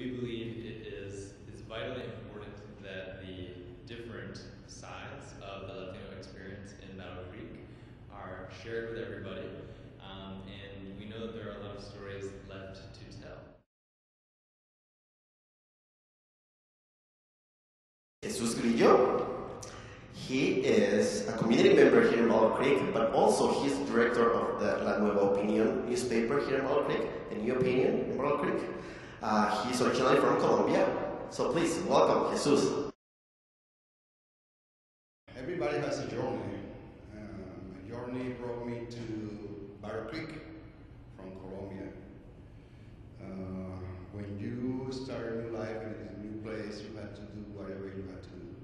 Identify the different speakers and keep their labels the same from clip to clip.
Speaker 1: we believe it is, is vitally important that the different sides of the Latino experience in Battle Creek are shared with everybody. Um, and we know that there are a lot of stories left to tell.
Speaker 2: Jesus Grillo. He is a community member here in Battle Creek, but also he's director of the La Nueva Opinion newspaper here in Battle Creek, the New Opinion in Battle Creek. Uh, he's originally from Colombia, so please welcome Jesus.
Speaker 3: Everybody has a journey. Um, my journey brought me to Battle Creek from Colombia. Uh, when you start a new life in a new place, you have to do whatever you have to do.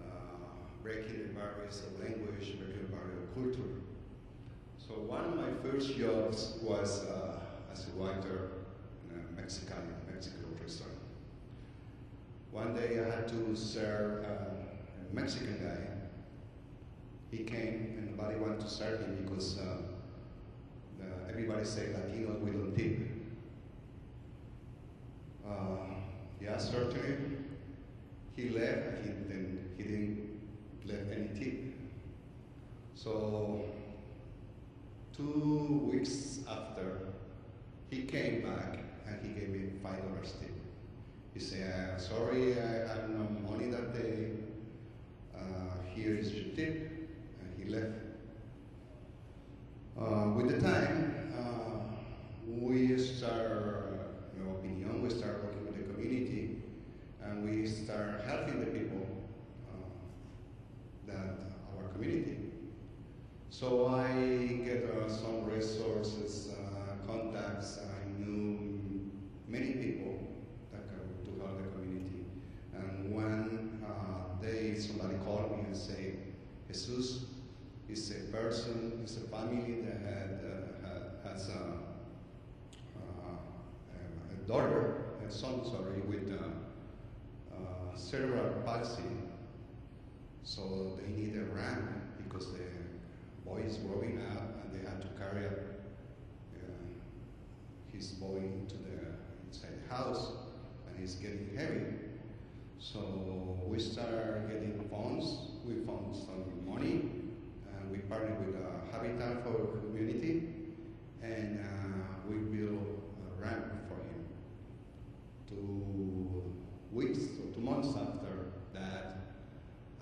Speaker 3: Uh, breaking the barriers of language, breaking the of culture. So one of my first jobs was uh, as a a Mexican Mexican restaurant. One day I had to serve uh, a Mexican guy. He came and nobody wanted to serve him because uh, everybody said Latinos we don't tip. Uh, yeah, certainly. He left and he, then he didn't leave any tip. So two weeks after, he came back and he gave me five dollars tip. He said, uh, sorry, I had no money that day. Uh, here is your tip. And he left. Uh, with the time, uh, we start, you know, opinion, we start working with the community, and we start helping the people uh, that our community. So I get uh, some resources, contacts. I knew many people that go to help the community. And one uh, day, somebody called me and said, Jesus is a person, is a family that had, uh, has a, uh, a daughter, a son, sorry, with uh, uh, cerebral palsy. So they need a ramp because the boy is growing up and they had to carry up uh, his boy into the inside the house and it's getting heavy. So we started getting funds. We found some money and we partnered with uh, Habitat for Humanity and uh, we built a ramp for him. Two weeks or two months after that,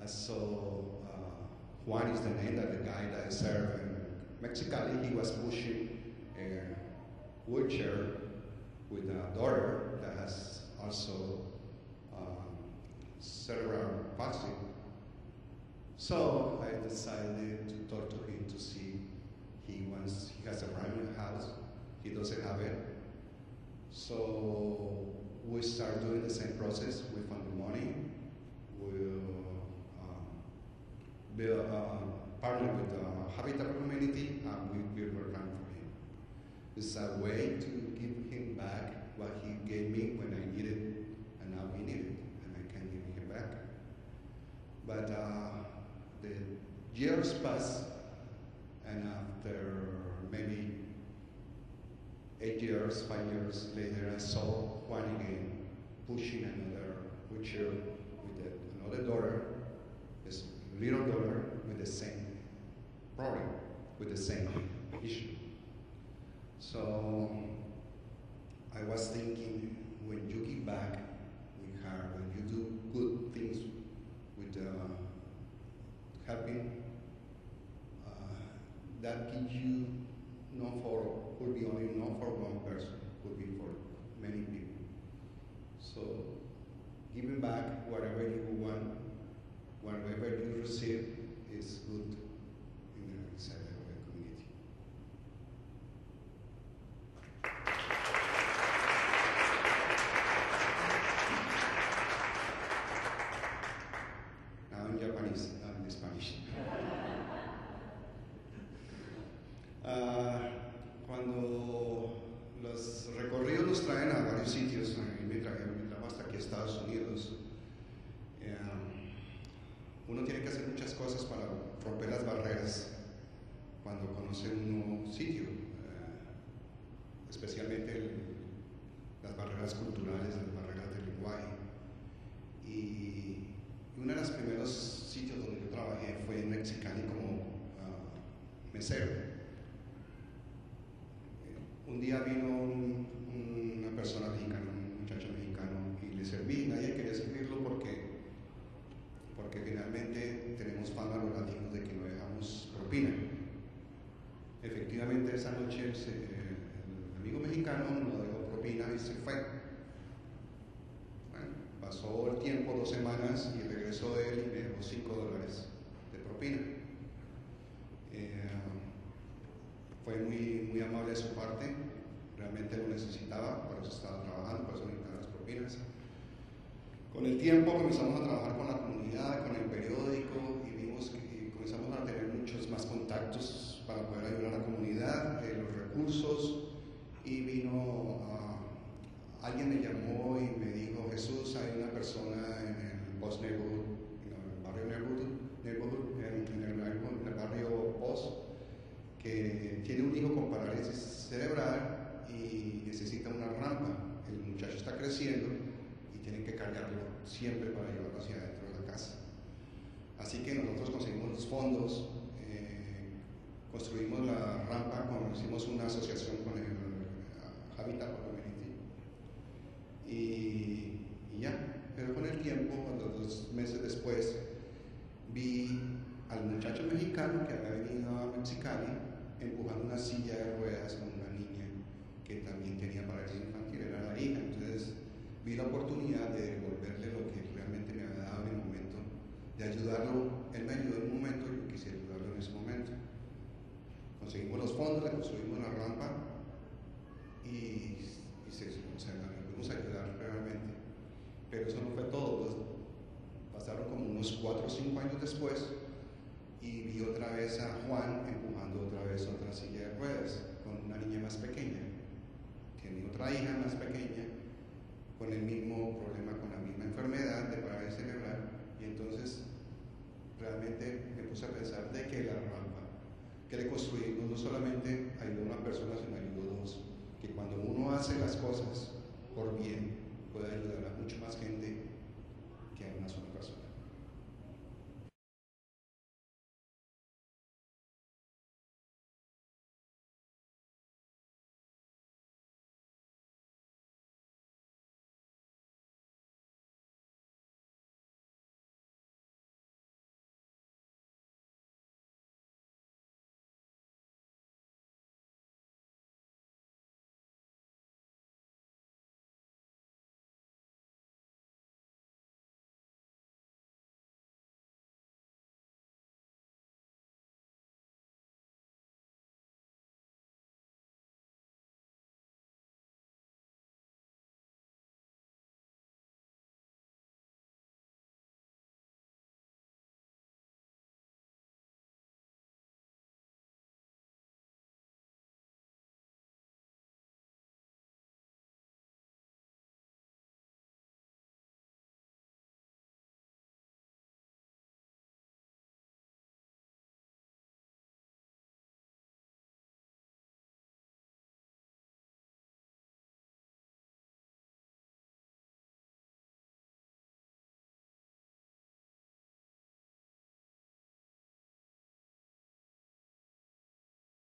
Speaker 3: I saw uh, Juan is the name that the guy that I served in Mexicali. He was pushing a wheelchair with a daughter that has also um, So I decided to talk to him to see he wants he has a brand house. He doesn't have it. So we start doing the same process. We found the money. We'll um, build, uh, partner with uh, Habitat community and we build a ramp for him. It's a way to give him back what he gave me when I needed and now he needed and I can give him back. But uh, the years pass and after maybe eight years, five years later, I saw Juan again pushing another wheelchair with the, another daughter, his little daughter with the same problem, with the same issue. So I was thinking, when you give back with her, when you do good things helping, uh, that gives you not for could be only not for one person, could be for many people. So giving back whatever you want, whatever you receive is good in the traen a varios sitios, me trajeron mi trabajo hasta aquí a Estados Unidos, eh, uno tiene que hacer muchas cosas para romper las barreras cuando conoce un nuevo sitio, eh, especialmente las barreras culturales, las barreras del lenguaje. Y uno de los primeros sitios donde yo trabajé fue en Mexicali como uh, mesero. Un día vino un, una persona mexicana, un muchacho mexicano, y le serví. Nadie quería servirlo porque, porque finalmente tenemos fama los latinos de que no dejamos propina. Efectivamente, esa noche el, el amigo mexicano no dejó propina y se fue. Bueno, pasó el tiempo, dos semanas, y regresó él y me dejó cinco dólares de propina. Eh, fue muy, muy amable de su parte, realmente lo necesitaba, por eso estaba trabajando, por eso necesitaba las propinas. Con el tiempo comenzamos a trabajar con la comunidad, con el periódico y vimos que comenzamos a tener muchos más contactos para poder ayudar a la comunidad, eh, los recursos y vino a, alguien me llamó y me dijo Jesús hay una persona en el post neighborhood, en el barrio neighborhood, neighborhood en, en, el, en el barrio post que tiene un hijo con parálisis cerebral y necesita una rampa. El muchacho está creciendo y tienen que cargarlo siempre para llevarlo hacia adentro de la casa. Así que nosotros conseguimos los fondos, eh, construimos la rampa, con, hicimos una asociación con el Habitat Community y, y ya. Pero con el tiempo, cuando dos meses después, vi al muchacho mexicano que había venido a Mexicali empujando una silla de ruedas con una niña que también tenía parálisis infantil, era la hija. Entonces vi la oportunidad de devolverle lo que realmente me había dado en el momento, de ayudarlo. Él me ayudó en un momento y yo quisiera ayudarlo en ese momento. Conseguimos los fondos, le construimos la rampa y, y se, o sea, pudimos ayudar realmente. Pero eso no fue todo. Pues, pasaron como unos 4 o 5 años después y vi otra vez a Juan empujando otra vez otra silla de ruedas con una niña más pequeña. Tiene otra hija más pequeña con el mismo problema, con la misma enfermedad de parálisis cerebral. Y entonces realmente me puse a pensar de que la rampa que le construimos no solamente ayudó a una persona, sino ayudó a dos. Que cuando uno hace las cosas por bien,